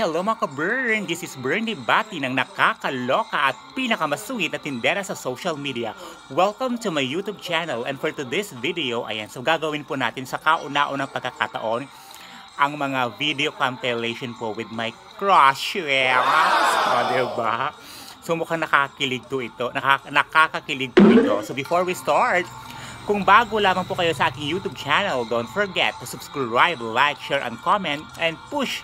Hello mga ka-burn! This is Bernie Bati ng nakakaloka at pinakamasungit na tindera sa social media. Welcome to my YouTube channel and for today's video, ayan, so gagawin po natin sa kauna-unang pagkakataon ang mga video compilation po with my crush. Yeah. O, diba? So mukhang nakakilig to ito. Nakak nakakakilig po ito. So before we start, kung bago lamang po kayo sa aking YouTube channel, don't forget to subscribe, like, share, and comment, and push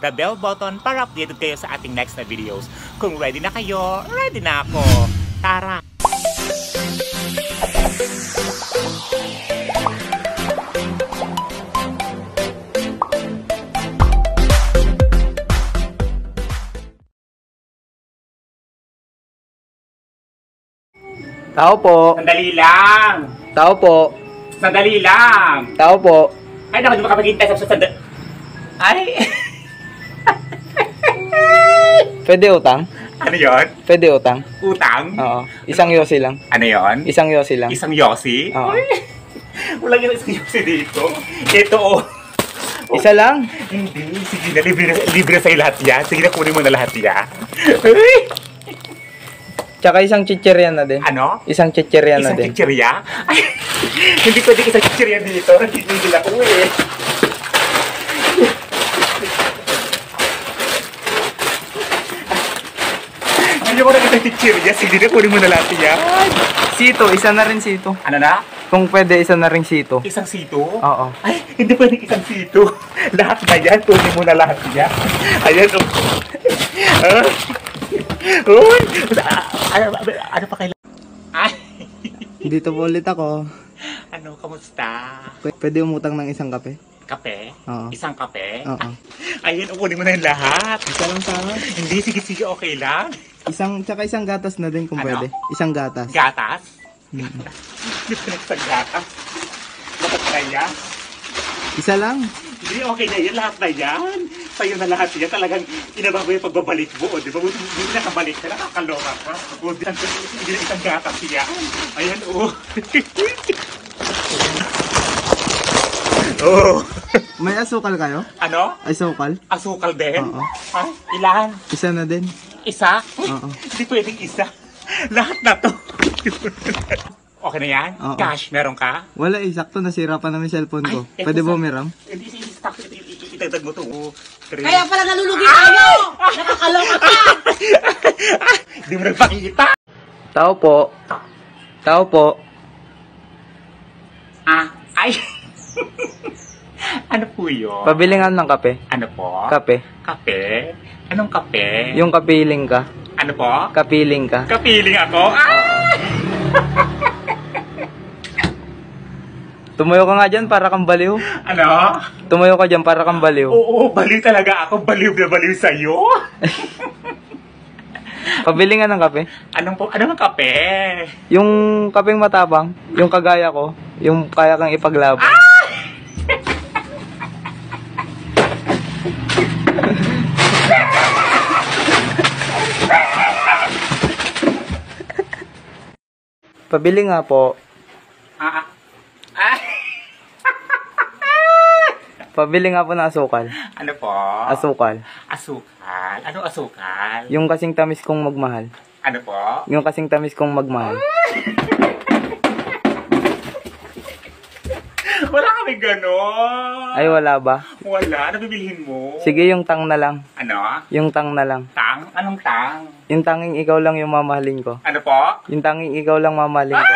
the bell button para updated kayo sa ating next na videos. Kung ready na kayo, ready na ako. Tara! Tao po. Sandali lang! Tao po. Sandali lang! Tao po. Ay, naku, di makapaghintay sa sandali. Ay! Pwede utang? Ano yon? Pwede utang? Utang? Oo. Isang yosi lang. Ano yon? Isang yosi lang. Isang yosi? Oo. Uy, Wala yung isang yosi dito. Ito oh. Isa lang. Hindi. Sige na, libre, libre sa'yo lahat yan. Sige na, kunin mo na lahat yan. Tsaka isang chichirya na din. Ano? Isang chichirya na Isang din. chichirya? Ay, hindi pwede isang chichirya dito. Nagtitigil ako eh. Isang chichirya. Sige na, kunin mo na lahat yan. Sito. Isa na rin sito. Ano na? Kung pwede, isa na rin sito. Isang sito? Oo. Ay, hindi pwede isang sito. Lahat na yan. Kunin mo na lahat yan. Ayan. Oh. Ah. Uy! Ano, ano pa kailangan? Ay! Dito po ulit ako. Ano, kamusta? P- pwede umutang ng isang kape? Kape? Oo. Isang kape? Oo. Ayun, kunin mo na yung lahat. Isa lang sa akin. Hindi, sige, sige, okay lang. Isang, tsaka isang gatas na din kung Ano? pwede. Isang gatas. Gatas? Mm. Hindi ko gatas. Dapat kaya? Isa lang. Hindi, okay na yan. Lahat na yan. Sa'yo na lahat yan. Talagang inabang mo yung pagbabalik mo. o, Di ba? Hindi nakabalik ka. Nakakaloka ka. O, di- Hindi na isang gatas yan. Ayan, oh. oh. May asukal kayo? Ano? Asukal? Asukal din? Oo. Ay, ilan? Isa na din. Isa? Oo. Hindi pwedeng isa. Lahat na to. okay na yan? Oo. Cash, meron ka? Wala eh. Sakto nasira pa namin cellphone ko. Ay, eto Pwede sa- ba umiram? Hindi, hindi, stock. Itagdag mo to. Oh, three. Kaya pala nalulugi tayo! Nakakaloka ka! Hindi mo nagpakita. Tao po. Tao po. Ah, ay. ano po yun? Pabili nga ng kape. ano po? Kape. Kape? Anong kape? Yung kapiling ka. Ano po? Kapiling ka. Kapiling ako? Ah! Tumayo ka nga dyan para kang baliw. Ano? Tumayo ka dyan para kang baliw. Oo, baliw talaga ako. Baliw na baliw sa'yo. Pabili nga ng kape. Anong po? Anong kape? Yung kapeng matapang, yung kagaya ko, yung kaya kang ipaglaban. Pabili nga po. Ah, ah. Pabili nga po ng asukal. Ano po? Asukal. Asukal. Anong asukal? Yung kasing tamis kong magmahal. Ano po? Yung kasing tamis kong magmahal. Wala kami ganon. Ay, wala ba? Wala. Ano bibilhin mo? Sige, yung tang na lang. Ano? Yung tang na lang. Tang? Anong tang? Yung tanging ikaw lang yung mamahalin ko. Ano po? Yung tanging ikaw lang mamahalin ko.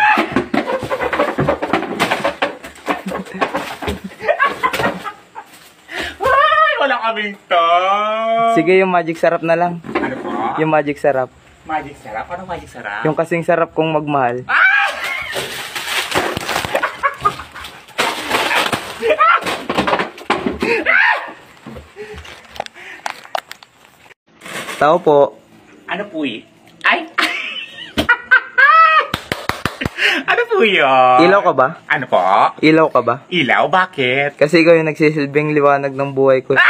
Ay, wala kaming tang. Sige, yung magic sarap na lang. Ano po? Yung magic sarap. magic sarap. Anong magic sarap? Yung kasing sarap kong magmahal. Tao po. Ano po y- Ay! ano po yun? Ilaw ka ba? Ano po? Ilaw ka ba? Ilaw? Bakit? Kasi ikaw yung nagsisilbing liwanag ng buhay ko.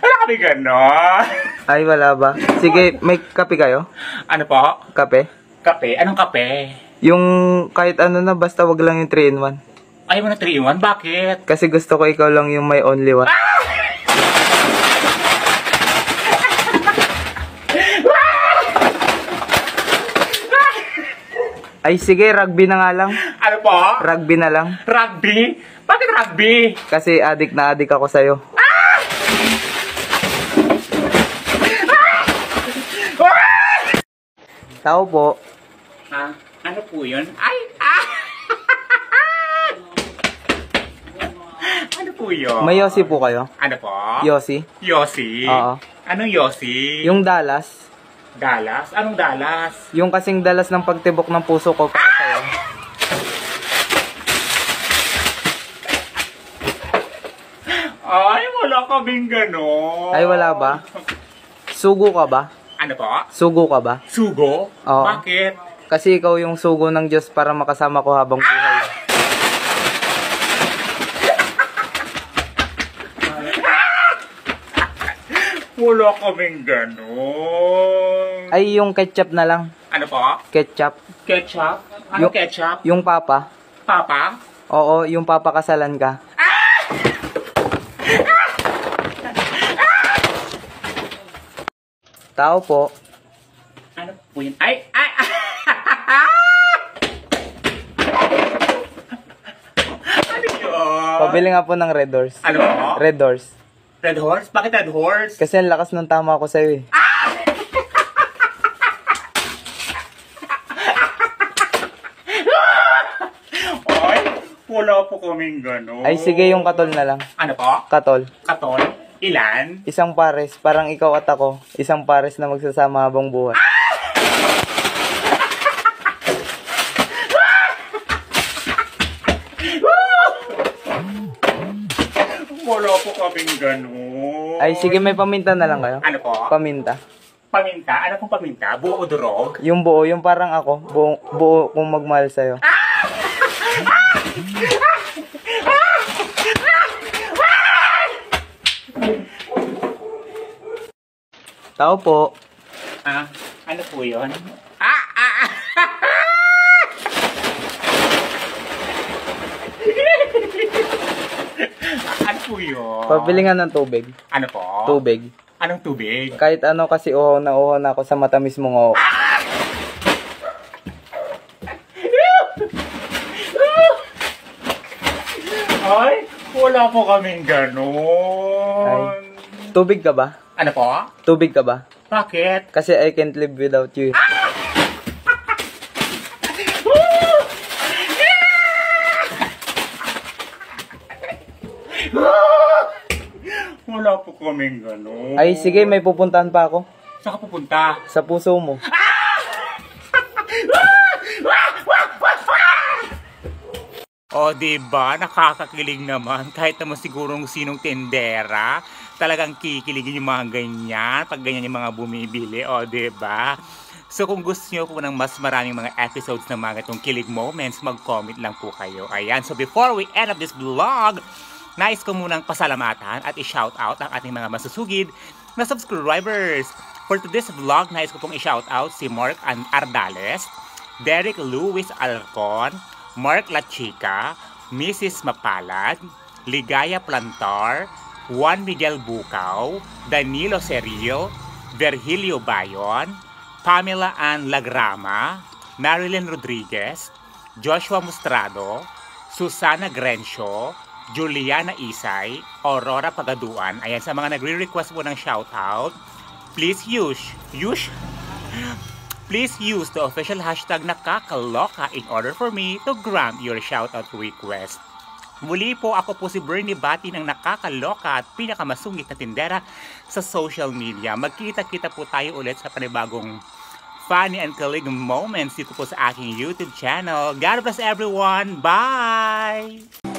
Kami ganon. Ay, wala ba? Sige, may kape kayo? Ano po? Kape? Kape? Anong kape? Yung kahit ano na, basta wag lang yung 3 in 1. Ayaw mo na 3 in 1? Bakit? Kasi gusto ko ikaw lang yung may only one. Ay sige, rugby na nga lang. Ano po? Rugby na lang. Rugby? Bakit rugby? Kasi adik na adik ako sa'yo. Tao po. Ha? Ano po yun? Ay! Ah! ano po yun? May Yossi po kayo? Ano po? Yossi? Yossi? Oo. Anong Yossi? Yung Dallas? Dallas? Anong Dallas? Yung kasing dalas ng pagtibok ng puso ko para sa'yo. Ay, wala kaming ganon. Ay, wala ba? Sugo ka ba? Ano po? Sugo ka ba? Sugo? Oo. Bakit? Kasi ikaw yung sugo ng Diyos para makasama ko habang buhay. Wala kaming ganon. Ay, yung ketchup na lang. Ano po? Ketchup. Ketchup? Ano Yung- ketchup? Yung papa. Papa? Oo, yung papa kasalan ka. Tao po. Ano po yun? Ay! Ay! ano Pabili nga po ng Red Doors. Ano? Red Doors. Red horse? Bakit red horse? Kasi ang lakas ng tama ko sa'yo eh. Ay! Wala po kaming ganon. Ay, sige yung katol na lang. Ano po? Katol. Katol? Ilan? Isang pares. Parang ikaw at ako. Isang pares na magsasama habang buhay. Wala ganon. Ay, sige may paminta na lang kayo. Ano po? Paminta. paminta? Ano pong paminta? Buo o durog? Yung buo, yung parang ako. Buo, buo kung magmahal sa'yo. Tao po. Ah, ano po yun? Ah! Ah! ah. ano po yun? Pabili nga ng tubig. Ano po? Tubig. Anong tubig? Kahit ano kasi uhaw na uhaw na ako sa matamis mong uhaw. Ay, wala po kaming ganon. Tubig ka ba? Ano po? Tubig ka ba? Bakit? Kasi I can't live without you. Wala po kaming ganon. Ay, sige, may pupuntahan pa ako. Saan ka pupunta? Sa puso mo. O, diba? Nakakakilig naman. Kahit naman sigurong sinong tendera, talagang kikiligin yung mga ganyan. Pag ganyan yung mga bumibili. O, diba? So, kung gusto nyo po ng mas maraming mga episodes ng mga itong kilig moments, mag-comment lang po kayo. Ayan. So, before we end up this vlog, nais ko munang pasalamatan at i-shout out ang ating mga masusugid na subscribers. For today's vlog, nais ko pong i-shout out si Mark Ardales, Derek Luis Alcon, Mark La Chica, Mrs. Mapalad, Ligaya Plantar, Juan Miguel Bukaw, Danilo Ceril, Virgilio Bayon, Pamela Ann Lagrama, Marilyn Rodriguez, Joshua Mustrado, Susana Grencio, Juliana Isay, Aurora Pagaduan. Ayan, sa mga nagre-request po ng shoutout, please use, use, please use the official hashtag nakakaloka in order for me to grant your shoutout request. Muli po ako po si Bernie Bati ng nakakaloka at pinakamasungit na tindera sa social media. Magkita-kita po tayo ulit sa panibagong funny and kilig moments dito po sa aking YouTube channel. God bless everyone! Bye!